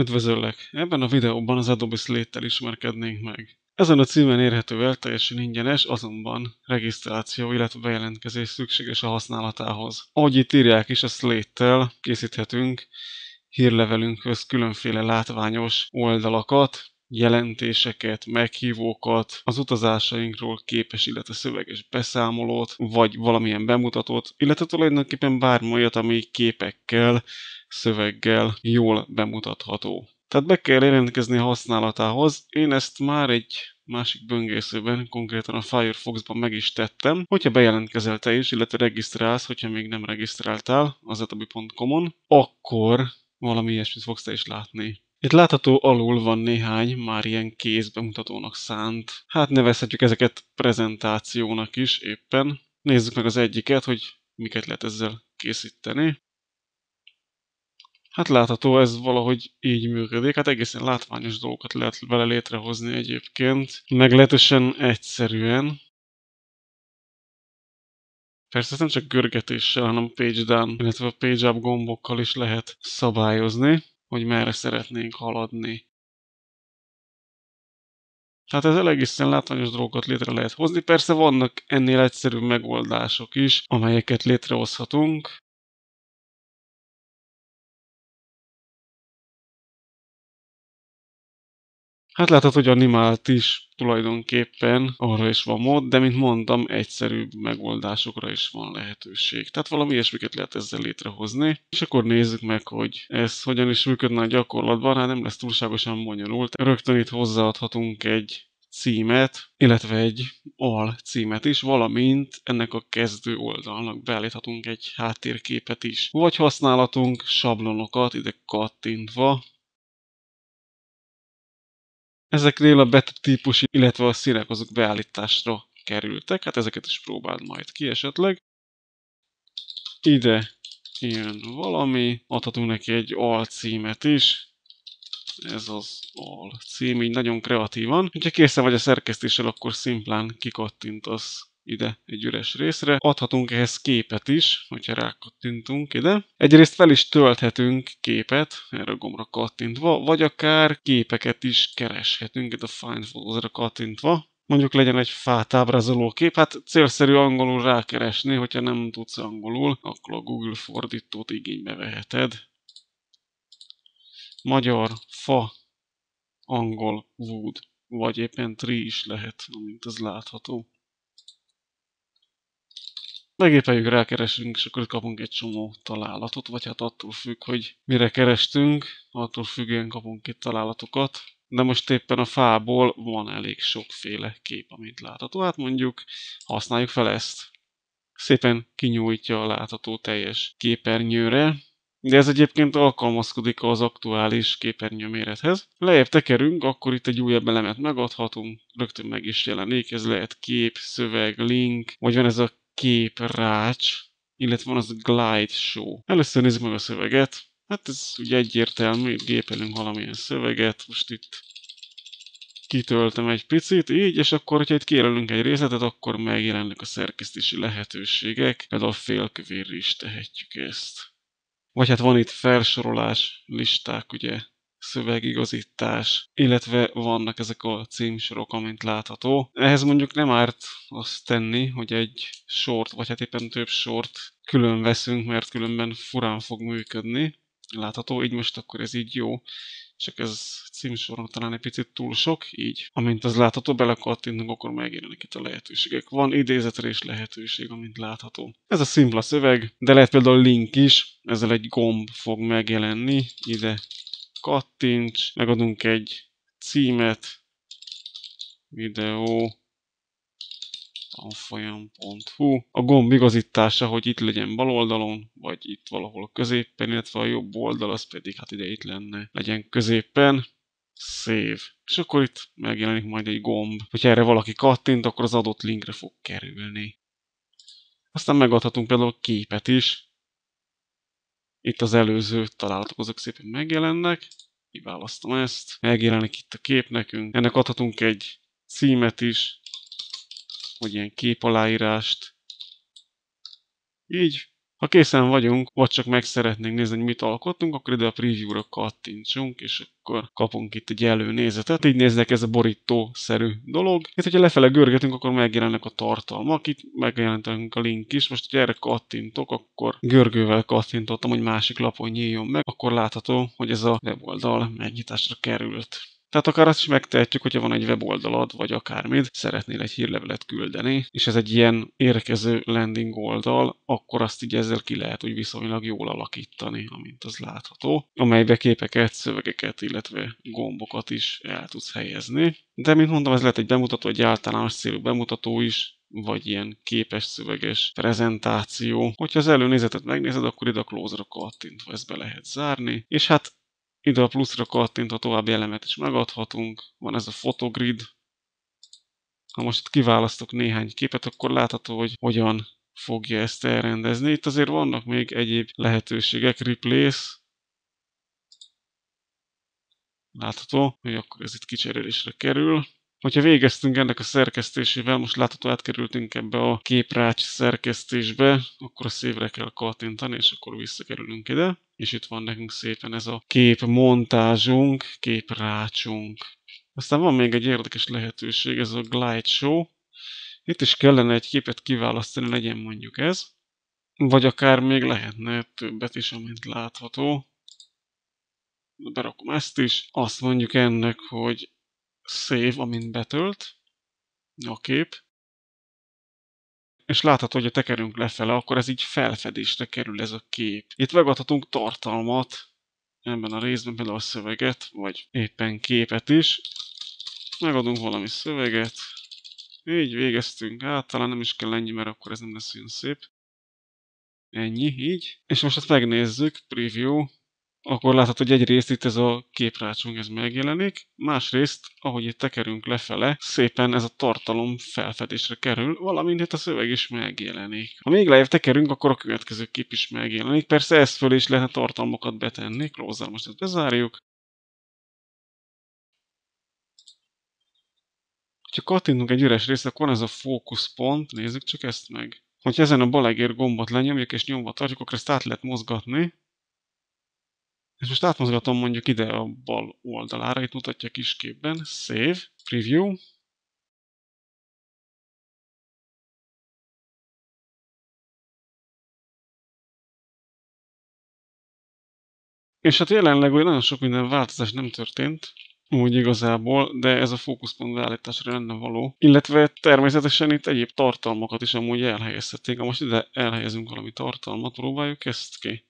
Üdvözöllek! Ebben a videóban az Adobe Slate-tel ismerkednénk meg. Ezen a címen érhető el teljesen ingyenes, azonban regisztráció, illetve bejelentkezés szükséges a használatához. Ahogy itt írják is, a Slate-tel készíthetünk hírlevelünkhöz különféle látványos oldalakat, jelentéseket, meghívókat, az utazásainkról képes, illetve szöveges beszámolót, vagy valamilyen bemutatót, illetve tulajdonképpen bármi olyat, ami képekkel, szöveggel jól bemutatható. Tehát be kell jelentkezni használatához. Én ezt már egy másik böngészőben, konkrétan a Firefoxban meg is tettem. Hogyha bejelentkezel te is, illetve regisztrálsz, hogyha még nem regisztráltál az etabi.com-on, akkor valami ilyesmit fogsz te is látni. Itt látható alul van néhány már ilyen kézbemutatónak szánt. Hát nevezhetjük ezeket prezentációnak is éppen. Nézzük meg az egyiket, hogy miket lehet ezzel készíteni. Hát látható, ez valahogy így működik. Hát egészen látványos dolgokat lehet vele létrehozni egyébként. Meglehetősen egyszerűen. Persze nem csak görgetéssel, hanem page down, illetve a page up gombokkal is lehet szabályozni, hogy merre szeretnénk haladni. Tehát ez egészen látványos dolgokat létre lehet hozni. Persze vannak ennél egyszerű megoldások is, amelyeket létrehozhatunk. Hát láthatod, hogy animált is tulajdonképpen arra is van mód, de mint mondtam, egyszerűbb megoldásokra is van lehetőség. Tehát valami ilyesmiket lehet ezzel létrehozni. És akkor nézzük meg, hogy ez hogyan is működne a gyakorlatban. Hát nem lesz túlságosan bonyolult. Rögtön itt hozzáadhatunk egy címet, illetve egy al címet is, valamint ennek a kezdő oldalnak beállíthatunk egy háttérképet is. Vagy használhatunk sablonokat ide kattintva, Ezeknél a betűtípus, illetve a színek azok beállításra kerültek, hát ezeket is próbáld majd ki esetleg. Ide jön valami, adhatunk neki egy alcímet is, ez az al így nagyon kreatívan. Ha készen vagy a szerkesztéssel, akkor szimplán kikattintasz ide egy üres részre. Adhatunk ehhez képet is, hogyha rákattintunk ide. Egyrészt fel is tölthetünk képet, erre a gombra kattintva, vagy akár képeket is kereshetünk, itt a Find Photos-ra kattintva. Mondjuk legyen egy fát ábrázoló kép, hát célszerű angolul rákeresni, hogyha nem tudsz angolul, akkor a Google fordítót igénybe veheted. Magyar, fa, angol, wood, vagy éppen tree is lehet, amint az látható. Megépeljük, rákeresünk, és akkor kapunk egy csomó találatot, vagy hát attól függ, hogy mire kerestünk, attól függően kapunk itt találatokat. De most éppen a fából van elég sokféle kép, amit látható. Hát mondjuk használjuk fel ezt. Szépen kinyújtja a látható teljes képernyőre, de ez egyébként alkalmazkodik az aktuális képernyő mérethez. Lejjebb tekerünk, akkor itt egy újabb elemet megadhatunk, rögtön meg is jelenik, ez lehet kép, szöveg, link, vagy van ez a kép rács, illetve van az glide show. Először nézzük meg a szöveget. Hát ez ugye egyértelmű, gépelünk valamilyen szöveget, most itt kitöltem egy picit, így, és akkor, hogyha itt kijelölünk egy részletet, akkor megjelennek a szerkesztési lehetőségek, például félkövérre is tehetjük ezt. Vagy hát van itt felsorolás, listák, ugye, szövegigazítás, illetve vannak ezek a címsorok, amint látható. Ehhez mondjuk nem árt azt tenni, hogy egy sort, vagy hát éppen több sort külön veszünk, mert különben furán fog működni. Látható, így most akkor ez így jó. Csak ez címsoron talán egy picit túl sok, így. Amint az látható, belekattintunk, akkor megjelenik itt a lehetőségek. Van idézetre is lehetőség, amint látható. Ez a szimpla szöveg, de lehet például link is, ezzel egy gomb fog megjelenni, ide kattints, megadunk egy címet, videó, tanfolyam.hu. A gomb igazítása, hogy itt legyen bal oldalon, vagy itt valahol középen, illetve a jobb oldal, az pedig hát ide itt lenne, legyen középen. Save. És akkor itt megjelenik majd egy gomb. Hogyha erre valaki kattint, akkor az adott linkre fog kerülni. Aztán megadhatunk például képet is. Itt az előző találatok azok szépen megjelennek. Kiválasztom ezt. Megjelenik itt a kép nekünk. Ennek adhatunk egy címet is, hogy ilyen képaláírást. Így Ha készen vagyunk, vagy csak meg szeretnénk nézni, hogy mit alkottunk, akkor ide a preview-ra kattintsunk, és akkor kapunk itt egy előnézetet. Így néznek ez a borító-szerű dolog. Itt, hogyha lefele görgetünk, akkor megjelennek a tartalmak. Itt megjelentek a link is. Most, hogy erre kattintok, akkor görgővel kattintottam, hogy másik lapon nyíljon meg. Akkor látható, hogy ez a weboldal megnyitásra került. Tehát akár azt is megtehetjük, hogyha van egy weboldalad, vagy akármit, szeretnél egy hírlevelet küldeni, és ez egy ilyen érkező landing oldal, akkor azt így ezzel ki lehet úgy viszonylag jól alakítani, amint az látható, amelybe képeket, szövegeket, illetve gombokat is el tudsz helyezni. De, mint mondtam, ez lehet egy bemutató, egy általános célú bemutató is, vagy ilyen képes szöveges prezentáció. Hogyha az előnézetet megnézed, akkor ide a close-ra kattintva ezt be lehet zárni, és hát ide a pluszra kattintva további elemet is megadhatunk. Van ez a fotogrid. Ha most itt kiválasztok néhány képet, akkor látható, hogy hogyan fogja ezt elrendezni. Itt azért vannak még egyéb lehetőségek. Replace. Látható, hogy akkor ez itt kicserélésre kerül. Hogyha végeztünk ennek a szerkesztésével, most látható átkerültünk ebbe a képrács szerkesztésbe, akkor a szévre kell kattintani, és akkor visszakerülünk ide. És itt van nekünk szépen ez a képmontázsunk, képrácsunk. Aztán van még egy érdekes lehetőség, ez a Glide Show. Itt is kellene egy képet kiválasztani, legyen mondjuk ez. Vagy akár még lehetne többet is, amint látható. Berakom ezt is. Azt mondjuk ennek, hogy save, amint betölt a kép, és látható, hogy a tekerünk lefele, akkor ez így felfedésre kerül ez a kép. Itt megadhatunk tartalmat, ebben a részben például a szöveget, vagy éppen képet is. Megadunk valami szöveget, így végeztünk át, talán nem is kell ennyi, mert akkor ez nem lesz olyan szép. Ennyi, így. És most ezt megnézzük, preview, akkor láthatod, hogy egyrészt itt ez a képrácsunk ez megjelenik, másrészt, ahogy itt tekerünk lefele, szépen ez a tartalom felfedésre kerül, valamint itt a szöveg is megjelenik. Ha még lejjebb tekerünk, akkor a következő kép is megjelenik. Persze ezt föl is lehet tartalmakat betenni, close most ezt bezárjuk. Ha kattintunk egy üres részt, akkor ez a fókuszpont, nézzük csak ezt meg. Hogyha ezen a balegér gombot lenyomjuk és nyomva tartjuk, akkor ezt át lehet mozgatni, és most átmozgatom mondjuk ide a bal oldalára, itt mutatja kisképben, Save, Preview. És hát jelenleg olyan nagyon sok minden változás nem történt, úgy igazából, de ez a fókuszpont beállításra lenne való. Illetve természetesen itt egyéb tartalmakat is amúgy elhelyezhetnénk. Ha most ide elhelyezünk valami tartalmat, próbáljuk ezt ki.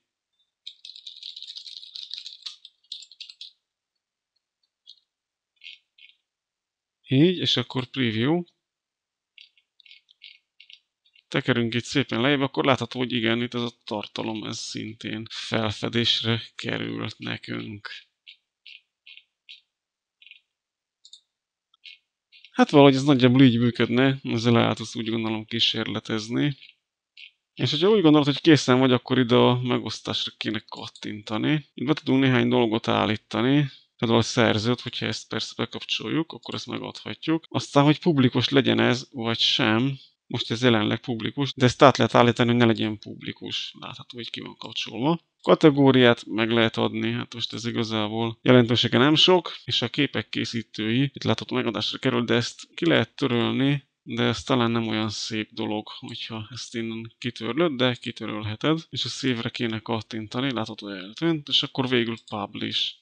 Így, és akkor preview. Tekerünk itt szépen lejjebb, akkor látható, hogy igen, itt ez a tartalom, ez szintén felfedésre került nekünk. Hát valahogy ez nagyjából így működne, ezzel lehet azt úgy gondolom kísérletezni. És hogyha úgy gondolod, hogy készen vagy, akkor ide a megosztásra kéne kattintani. Itt be tudunk néhány dolgot állítani a szerzőt, hogyha ezt persze bekapcsoljuk, akkor ezt megadhatjuk. Aztán, hogy publikus legyen ez, vagy sem, most ez jelenleg publikus, de ezt át lehet állítani, hogy ne legyen publikus. Látható, hogy ki van kapcsolva. Kategóriát meg lehet adni, hát most ez igazából jelentősége nem sok, és a képek készítői, itt látható megadásra kerül, de ezt ki lehet törölni, de ez talán nem olyan szép dolog, hogyha ezt innen kitörlöd, de kitörölheted, és a szívre kéne kattintani, látható eltűnt, és akkor végül publish.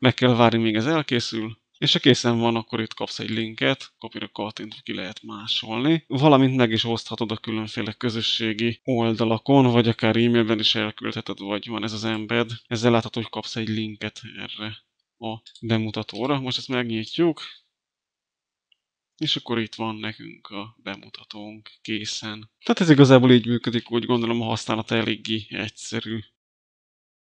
Meg kell várni, míg ez elkészül, és ha készen van, akkor itt kapsz egy linket, kopira kattintva ki lehet másolni, valamint meg is oszthatod a különféle közösségi oldalakon, vagy akár e-mailben is elküldheted, vagy van ez az embed. Ezzel láthatod, hogy kapsz egy linket erre a bemutatóra. Most ezt megnyitjuk, és akkor itt van nekünk a bemutatónk készen. Tehát ez igazából így működik, úgy gondolom a használat eléggé egyszerű.